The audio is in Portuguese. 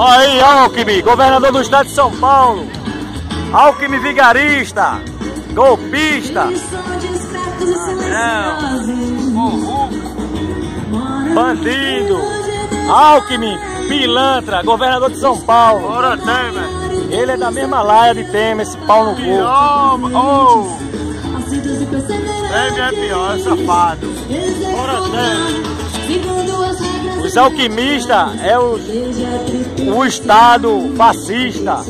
Olha aí, Alckmin, governador do estado de São Paulo. Alckmin vigarista, golpista. Bandido. Alckmin, pilantra, governador de São Paulo. Ora Temer. Ele é da mesma laia de Temer, esse pau no cu. Pior, oh. Temer é pior, é safado. Os alquimistas é o Estado fascista.